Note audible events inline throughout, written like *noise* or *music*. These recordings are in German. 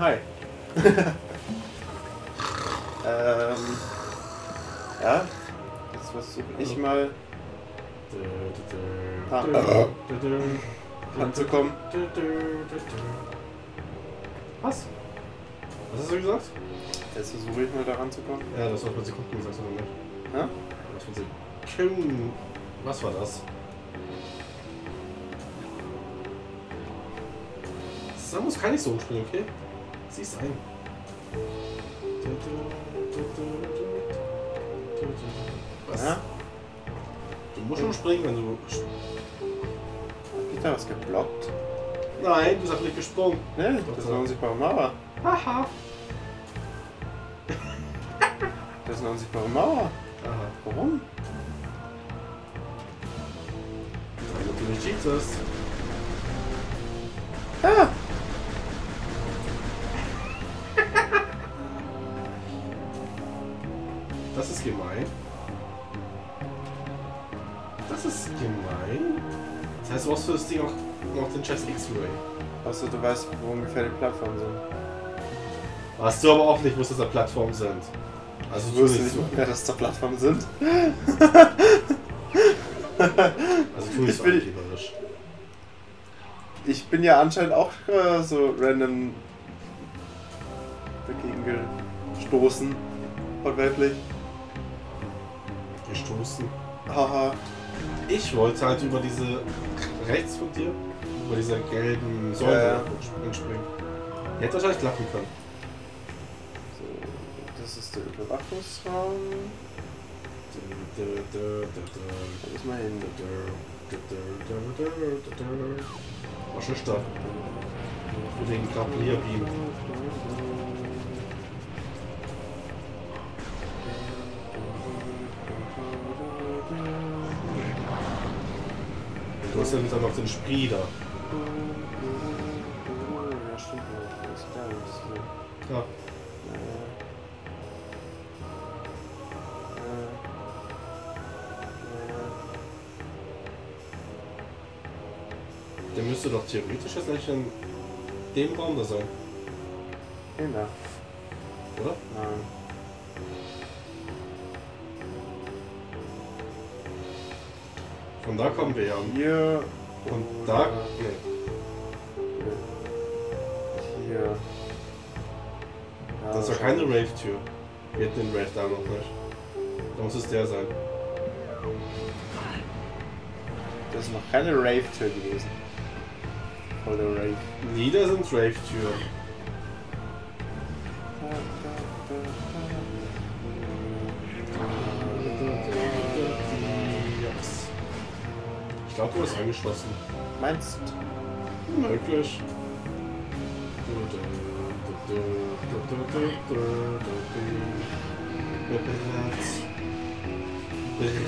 Hi. *laughs* ähm. Ja. Jetzt versuche ich mal Ah. ranzukommen. Was? Was hast du gesagt? Jetzt versuche ich mal da ranzukommen. Ja, das man sie gucken, sagst du noch nicht. Ja? Das man sie gucken. Was war das? Samus kann nicht so umspringen, okay? Sieh's ein. Was? Ja? Du musst schon springen, wenn du. Hab ich da was geblockt? Nein, du hast nicht gesprungen. Ne, das ist eine unsichtbare Mauer. Haha. Das ist eine unsichtbare Mauer. Aha. Warum? Weil du nicht cheatest. Ah! Ist gemein. Das ist gemein. Das heißt, du brauchst für das Ding auch noch den Chess X-Ray. Außer du weißt, wo ungefähr die Plattformen sind. Was du aber auch nicht wusstest, dass da Plattformen sind. Also Ich tu wusste nicht so. woher das da Plattformen sind. Also tu nicht Ich so angeberisch. Ich bin ja anscheinend auch äh, so random dagegen gestoßen. Wortwörtlich. Gestoßen. Haha. Ich wollte halt über diese rechts von dir, über diese gelben Säule ja. springen. Hätte wahrscheinlich klappen können. So, das ist der Überwachungsraum. Da müssen wir hin. Was ist da? Für den Grapplierbeam. Ja dann noch den Spree da. Ja. Der müsste doch theoretisch jetzt eigentlich in dem Raum da sein, Den da kommen wir ja. Hier. Und da. Nee. Hier. Ja, Das ist doch keine Rave-Tür. Wir hätten den Rave da noch nicht. Da muss es der sein. Das ist noch keine Rave-Tür gewesen. Oder Rave. Nieder sind Rave-Türen. Glaube, du bist angeschlossen. Meinst Möglich.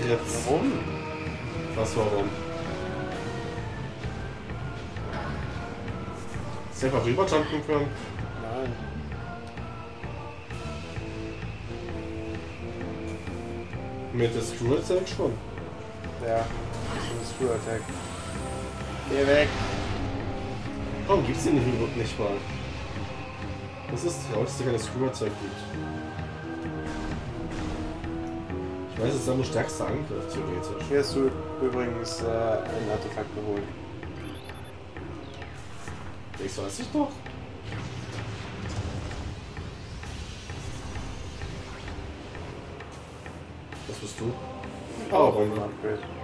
Jetzt. Warum? Was warum? Ist einfach rüberjumpen können? Nein. Mit der Screw schon. Ja. Screw Attack. Geh weg. Warum gibt's den nicht, nicht mal? Das ist traurig, dass es keine Screw Attack gibt. Ich weiß, es ist dann nur stärkster Angriff, theoretisch. Hier hast du übrigens äh, ein Artefakt geholt. Das weiß ich doch. Was bist du? Powerbombe. Upgrade.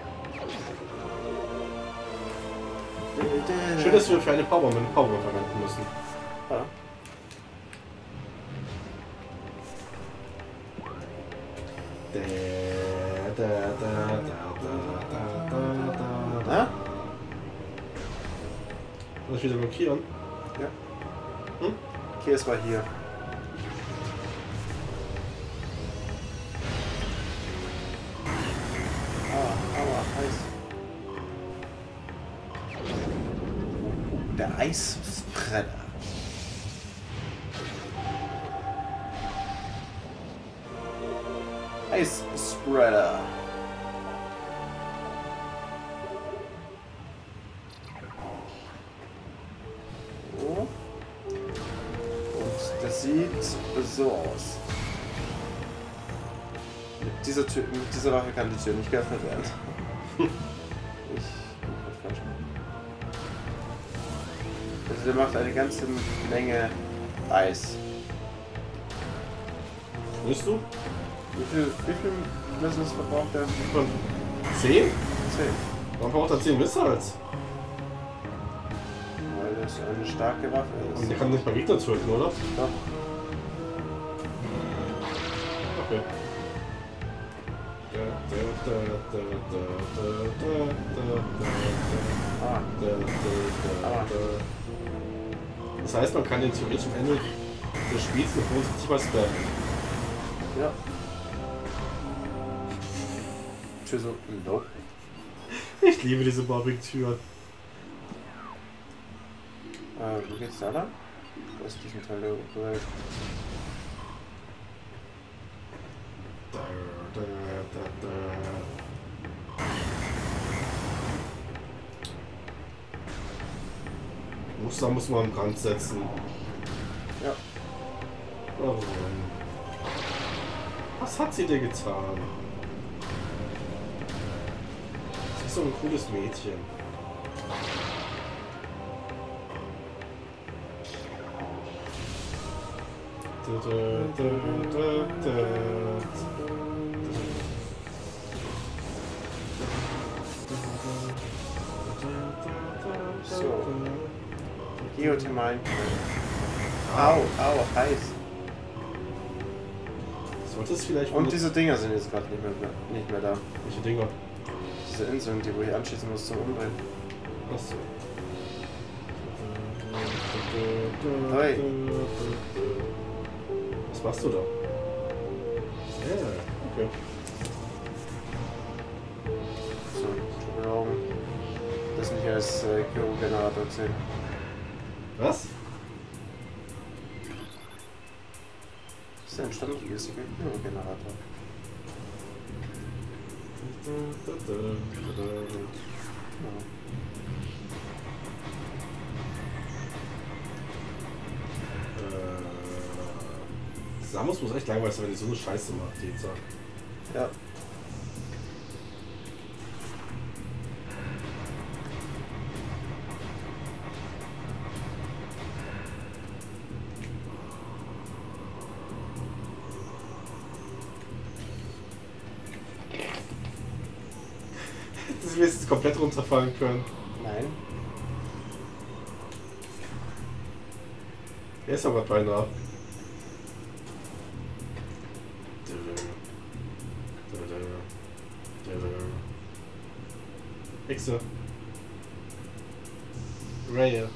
Schön, dass wir für eine Powerbombe eine Powerbombe verwenden müssen. Ja. Da, da, da, da, da, da, da, da. Na? Soll ich wieder blockieren? Ja. Hm? Okay, es war hier. Der Eisspreader. Eisspreader. So. sieht so aus. Mit dieser Waffe kann die Tür nicht geöffnet werden. *laughs* Also der macht eine ganze Menge Eis. Willst du? Wie viel, wie viel Missiles verbraucht er? Von 10? 10. Warum braucht er 10 Missiles? Weil das eine starke Waffe Und ist. der kann nicht mal Gegner töten, oder? Doch. Okay. Ah, Das heißt, man kann den theoretisch am Ende des Spiels eine positiver spammen. ja. Tür so. Nope. Ich liebe diese Bobbing-Tür. Äh, wo geht's da lang? Östlichen Teil der Welt. Muster muss man in Brand setzen. Ja. Warum? Was hat sie dir getan? Sie ist so ein cooles Mädchen. So. Geothermalen. Au, au, heiß. Sollte es vielleicht Und diese Dinger sind jetzt gerade nicht mehr, nicht mehr da. welche Dinger? Diese Inseln, die wo ich anschließen muss zum Umdrehen. Achso. Hi. Was machst du da? Ja, okay. So, Augen. Das nicht als äh, Gyro-Generator gesehen. Was? Das ist ein standardiges Gyro-Generator. Ja. Äh, Samus muss echt langweilig sein, wenn die so eine Scheiße macht, die Zeit. ja. Jetzt runterfallen können. Nein. Er ist aber beinahe. Hexe. Raya.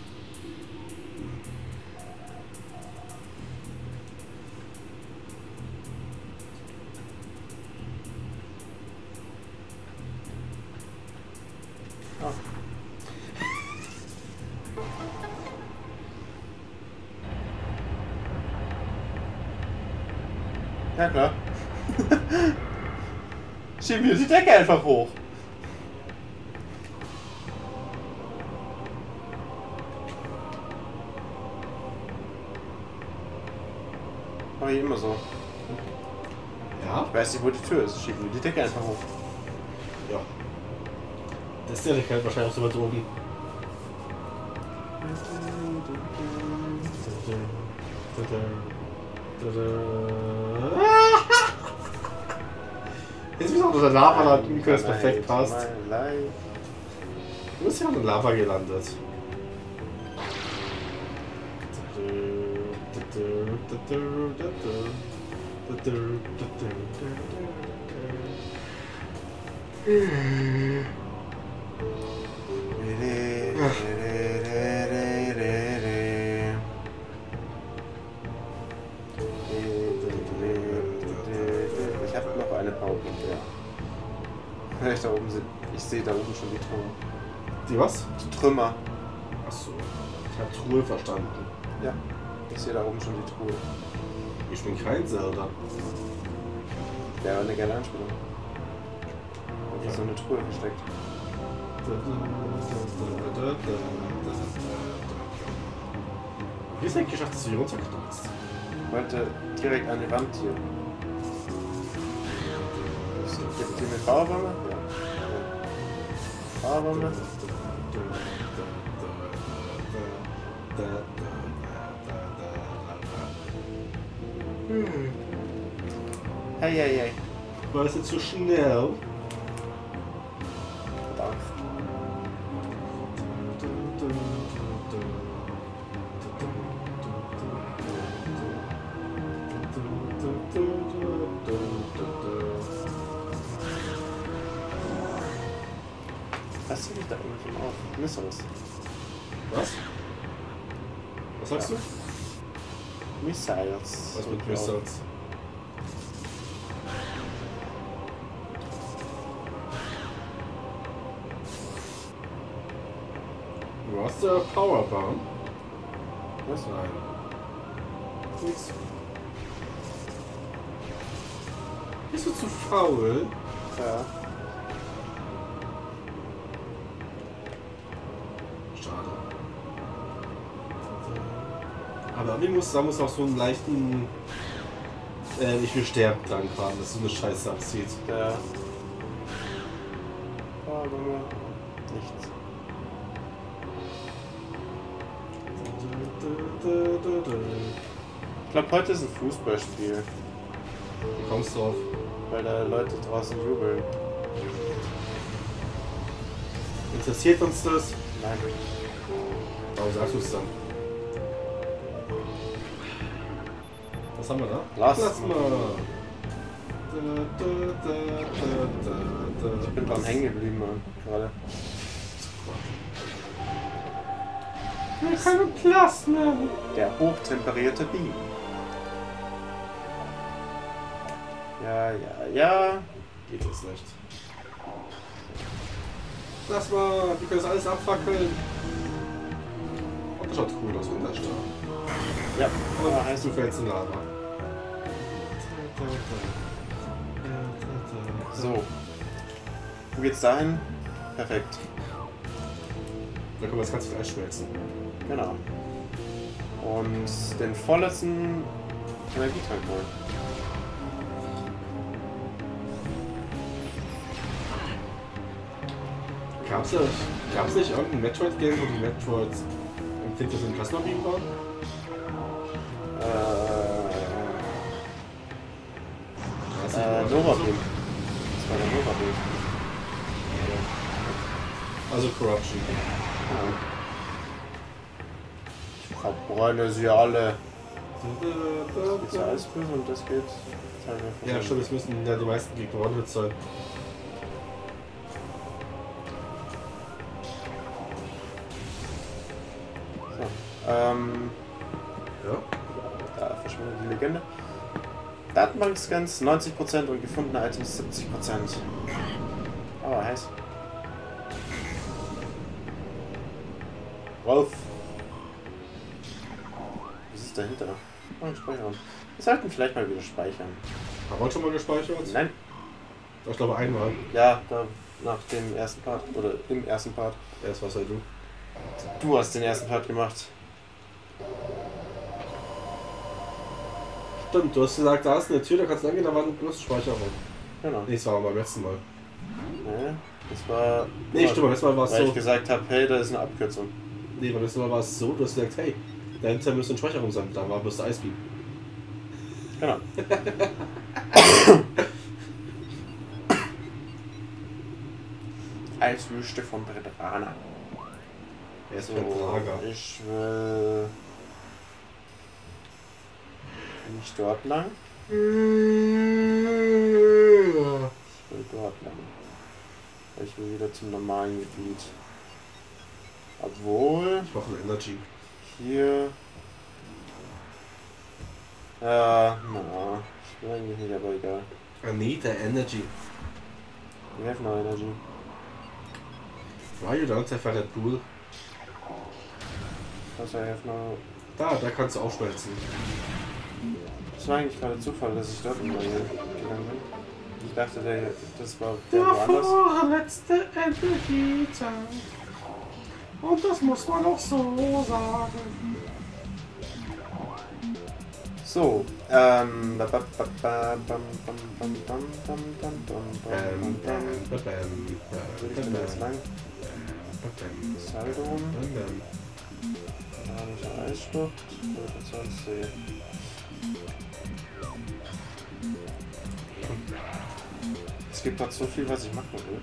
Ja klar. Schieben wir die Decke einfach hoch. Mach ich immer so. Ja? Ich weiß nicht, wo die Tür ist. Schieben wir die Decke einfach hoch. Ja. Das ist der Licht wahrscheinlich so weit oben. Jetzt bist du unter der Lava, da Nico das perfekt passt. Du bist ja in Lava gelandet. Ich ich sehe da oben schon die Trümmer. Die was? Die Trümmer. Achso. Ich hab Truhe verstanden. Ja. Ich sehe da oben schon die Truhe. Ich bin kein Zelda. Wäre eine geile Anspielung. Hier ist so eine Truhe versteckt. Wie ist eigentlich geschafft, dass du hier runterknallst? wollte direkt an die Wand hier. Gibt die eine Powerbombe? Ja. ja. Powerbombe? Hm. Hey, hey, hey. War das jetzt so schnell? Missiles. Was? Was sagst du? Missiles. Was mit Ja. Missiles? Du hast ja Powerbomb. Was? Nein. Nix. Bist du zu faul? Ja. Aber da muss auch so einen leichten äh, Ich will sterben dran haben, dass so eine Scheiße abzieht. Der. Powerbombe. Nichts. Ich glaube, heute ist ein Fußballspiel, Wie kommst du drauf? weil da Leute draußen jubeln. Interessiert uns das? Nein. Warum sagst du es dann? Was haben wir da? Plasma. Ich Ich bin beim Hängen geblieben, Mann. Gerade. keine Plasma. Der hochtemperierte Beam. Ja, ja, ja. Geht es nicht. Plasma, wir können das alles abfackeln. Und das schaut cool aus, Star. Ja, Und du fällst in Lava. So. Wo geht's dahin? Perfekt. Da können wir das ganze Fleisch schmelzen. Genau. Und den vorletzten Energietank holen. Gab's, ja, gab's nicht irgendein Metroid-Game, wo die Metroids empfindlich in Plasma Beam waren? Also Corruption. Ja. Ich verbrenne sie alle. Das geht zur Eisböse und das geht. Ja, stimmt, es müssen ja die meisten Gegner One-Hit sein. So. Ähm, Ja. da verschwindet die Legende. Datenbank-Scans 90% und gefundene Items 70%. Aber heiß. Wolf. Was ist dahinter? Oh, ein Speicherraum. Wir sollten vielleicht mal wieder speichern. Haben wir schon mal gespeichert? Nein. Ich glaube einmal. Ja, da, nach dem ersten Part. Oder im ersten Part. Erst was halt du. Du hast den ersten Part gemacht. Stimmt, du hast gesagt, da ist eine Tür, da kannst du angehen, da war ein bloß Speicherraum. Genau. Nee, das war beim letzten Mal. Nee, das war. Nee, stimmt, beim letzten Mal war es Weil so. ich gesagt habe, hey, da ist eine Abkürzung. Nee, beim letzten Mal war es so, du hast gesagt, hey, dahinter müsste ein Speicherraum sein. Da war bloß der Eisbeam. Genau. *coughs* Eiswüste von Bredrana. Er ist So, Lager. ich will nicht dort lang. Ich will dort lang. Ich will wieder zum normalen Gebiet. Obwohl Ich brauche eine Energy. hier. Ja, na, ich will eigentlich nicht, aber egal. I need the energy. We have no energy. Why you don't have a Red Bull? Also I have no. Da, da kannst du auch schmelzen. Das war eigentlich gerade Zufall, dass ich dort immer gegangen bin. Ich dachte, der, das war der woanders. vorletzte Energy-Tank. Und das muss man auch so sagen. So, ähm. ba- ba- ba- ba- bam- bam- bam- bam- bam- bam- bam- Bam, bam- bam, bam. bam, bam, Wo will ich denn jetzt lang? bam, Saldo. bam, bam. Organischer Eisschlucht. Gravitationssee. Es gibt gerade so viel, was ich machen will.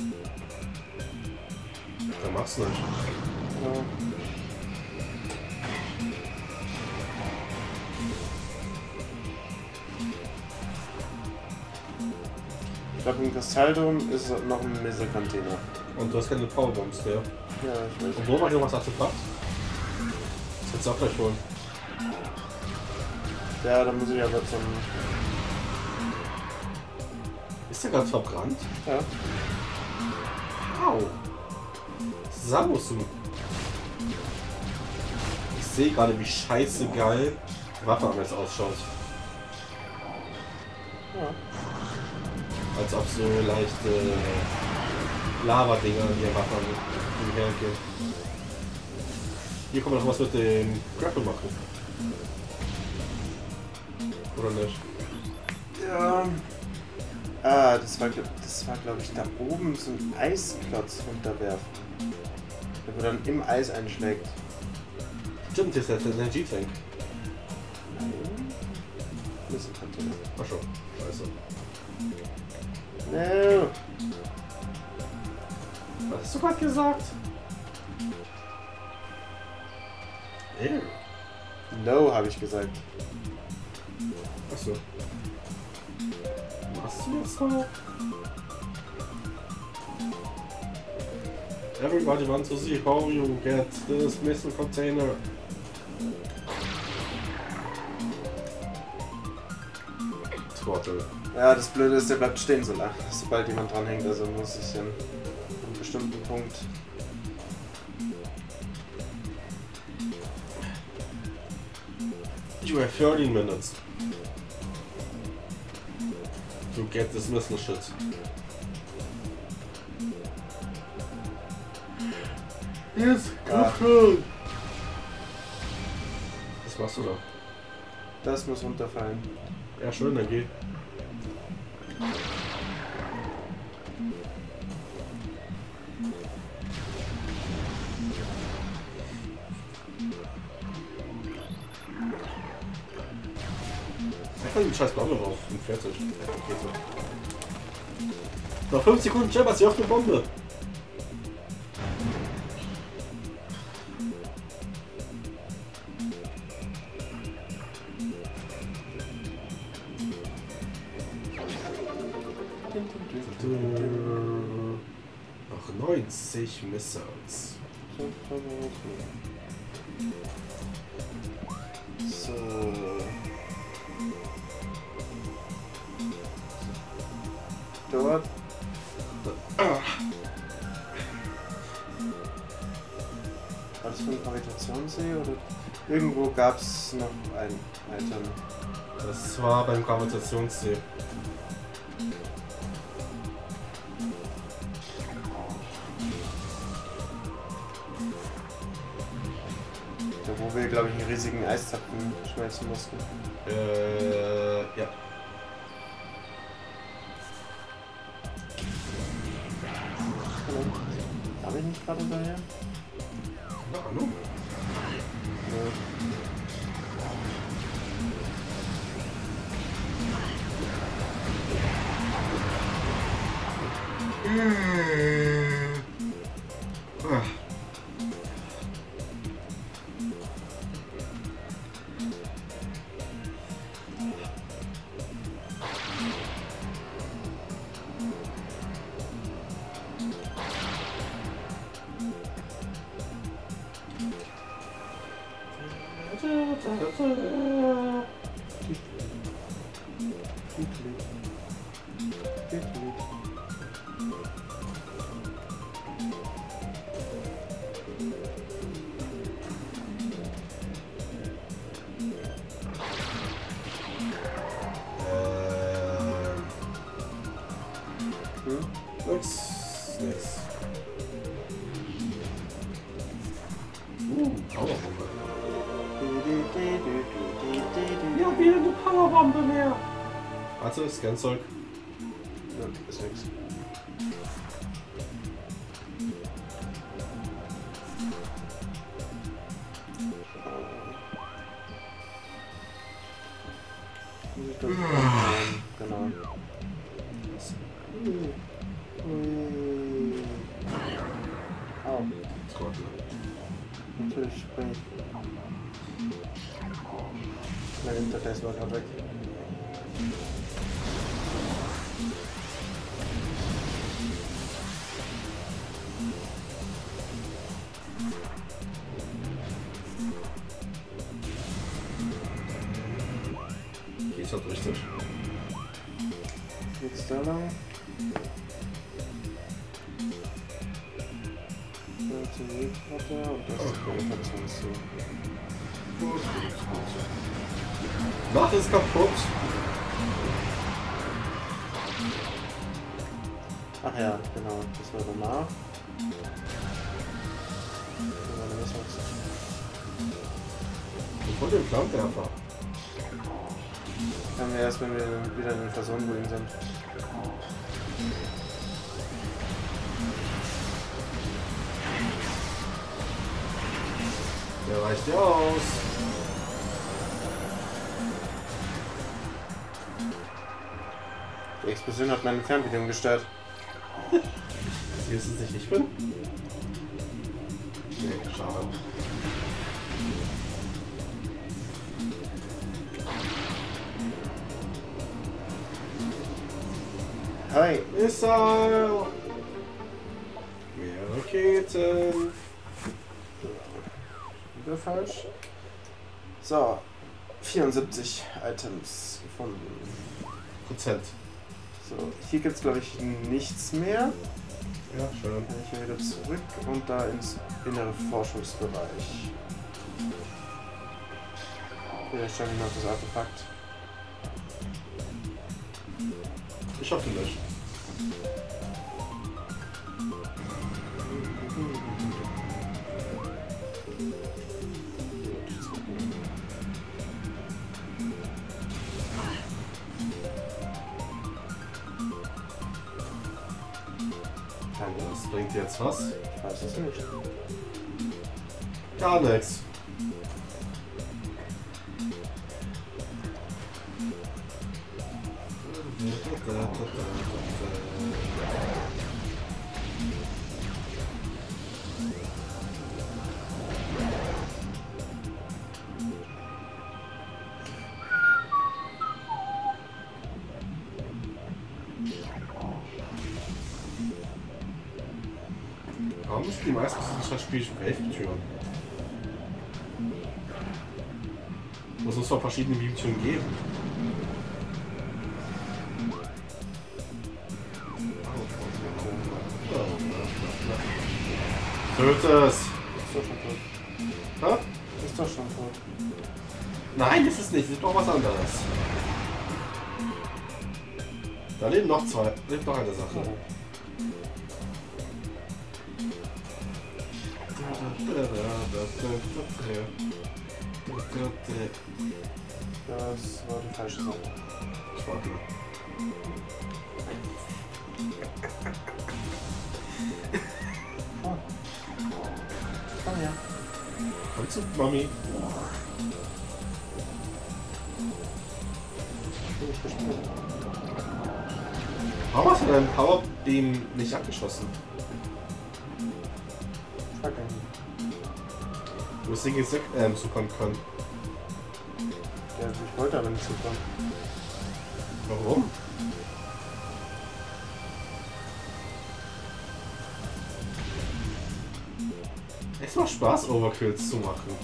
Da machst du nicht. Ja. Ich glaube, im Kristalldom ist noch ein Missile-Container. Und du hast keine Powerbombs mehr. Ja, ich weiß. Und wo war hier noch was Artefakt? Das kannst du auch gleich holen. Ja, da muss ich aber zum. Ist der gerade verbrannt? Ja. Au! Samusu. Ich sehe gerade, wie scheiße geil die Waffe am jetzt ausschaut. ja. Als ob so leichte Lava-Dinger an der Waffe umhergehen. Hier kann man noch was mit dem Grapple machen. Oder nicht? Ja. Ah, das war, das war glaube ich, da oben so ein Eisklotz runterwerfen. Der wo dann im Eis einschlägt. Stimmt, hier ist der Energietank. Nein. Missile Container. Ach schon, scheiße. No. Was hast du gerade gesagt? Ew. No, habe ich gesagt. Achso. Was du jetzt noch? Everybody wants to see how you get this missile container. Trottel. Ja, das Blöde ist, der bleibt stehen so lange, sobald jemand dranhängt. Also muss ich an einem bestimmten Punkt. You have 13 minutes to get this missile shit. Yes, Ah. schon. Was machst du da? Das muss runterfallen. Ja, schön, dann geh. Einfach den scheiß Bombe drauf und fertig. Ja, geht so. Noch 5 Sekunden, Jabba, sie auf eine Bombe. Noch 90 Missiles. So. Dort. War das ein Gravitationssee oder? Irgendwo gab es noch ein Item. Das war beim Gravitationssee. Riesigen Eiszapfen schmelzen mussten. Äh, ja. Habe ich nicht gerade daher? Na, hallo. Nö. Ah. Hm? nix, nix. Uh, Powerbombe. Ja, wieder eine Powerbombe mehr. Warte, Scanzeug. Ja, ist nix. Geht's halt richtig. Geht's da lang? Batterieplatte und das ist die Gravitation. Mach es kaputt. Ach ja, genau, das war danach. Das. Ich wollte den Flammenwerfer. Wir erst, wenn wir wieder in den Personenruinen sind. Der reicht ja aus. Die Explosion hat meine Fernbedienung gestört. *laughs* Hier ist es nicht, ich bin. Hi! Missile! Raketen. Wieder falsch. So, 74 Items gefunden. Prozent. So, hier gibt es glaube ich nichts mehr. Ja, schön. Kann ich hier wieder zurück und da ins innere Forschungsbereich. Hier stand noch das Artefakt. Ich hoffe nicht. Bringt jetzt was? Ich weiß es nicht. Gar nichts. Warum meisten dieser Spiele Welttüren? Muss es doch verschiedene Biomtüren geben. Töte es! Ist doch schon tot. Hä? Ist doch schon tot. Nein, ist es nicht. Das ist doch was anderes. Da leben noch zwei. Da lebt noch eine Sache. Das war die falsche. Warte. Oh. Komm her. Komm zu Mami. Warum hast du deinen Powerbeam nicht abgeschossen? Du hast Single Sek ähm, zukommen können. Ja, ich wollte aber nicht kommen. Warum? Es macht Spaß, Overkills zu machen.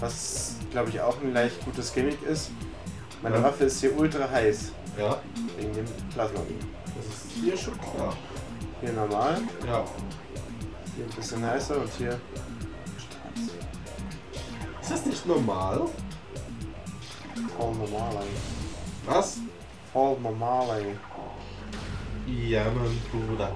Was, glaube ich, auch ein leicht gutes Gimmick ist. Meine Ja. Waffe ist hier ultra heiß. Ja, Wegen dem Plasma. das ist hier schon klar. Hier normal. Ja. Hier ein bisschen heißer und hier. Ist das nicht normal? Voll normal, ey. Was? Voll normal, ey. Ja, mein Bruder.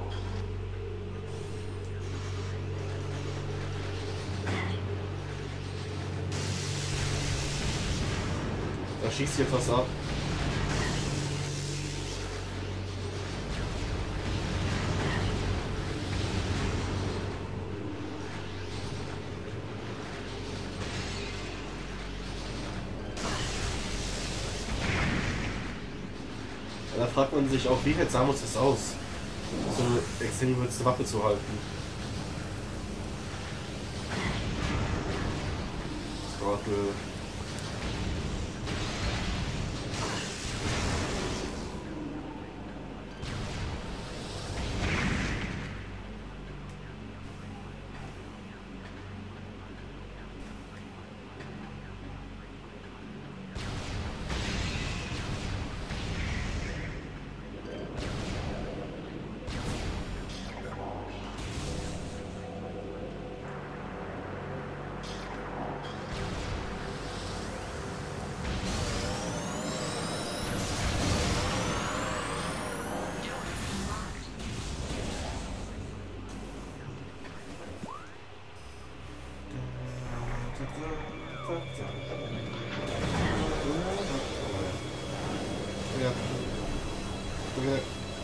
Da schießt hier was ab. Sich auch, wie hält Samus es aus, so eine gewürzte Waffe zu halten. Throttle.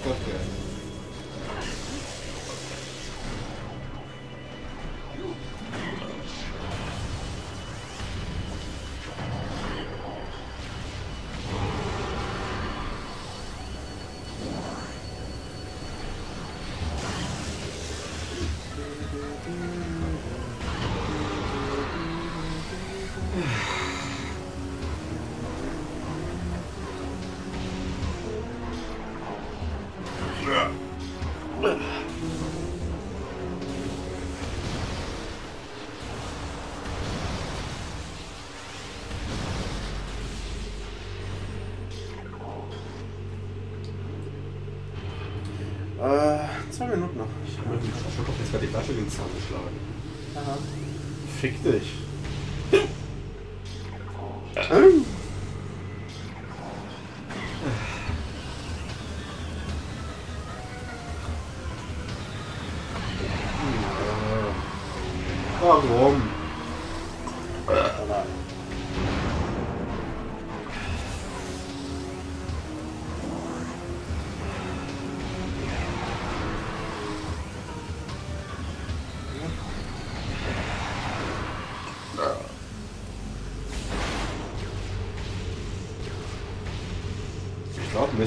Gott, ja. Äh, geschlagen. Aha. Fick dich. Ähm. Warum?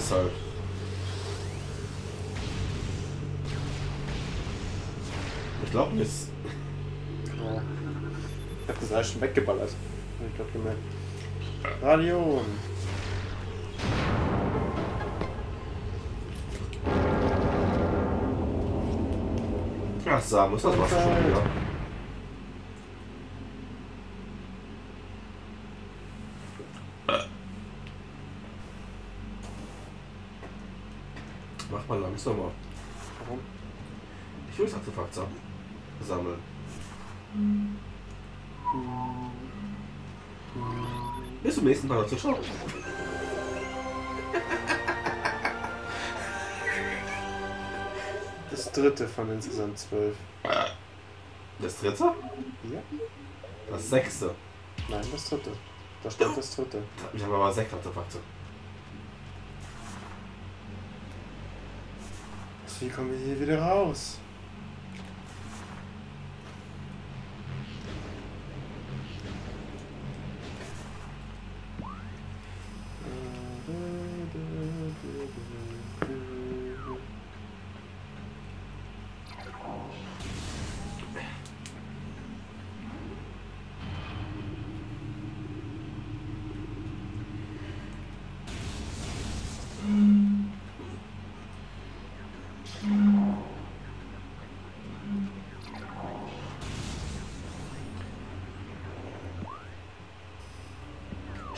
Glaube halt. Ich glaube Miss. ja. Ich hab das alles schon weggeballert. Hab ich gerade gemerkt. Radio. Ach, Samus, das war's schon wieder. Mach mal langsamer. Warum? Ich will das Artefakt sam- sammeln. Bis zum nächsten Mal zu schauen. Das dritte von insgesamt zwölf. Das dritte? Ja? Das sechste. Nein, das dritte. Da stand das dritte. Ich habe aber sechs Artefakte. Wie kommen wir hier wieder raus?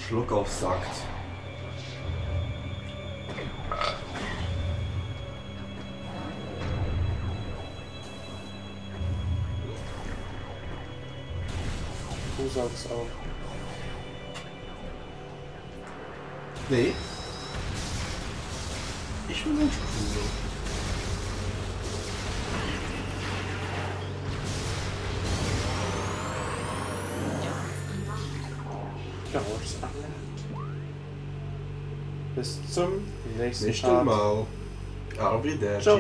Schluck auf Sakt. Du saugst auf. Nee. Bis zum nächsten Nächstes Part. Mal. Arrivederci. Ciao.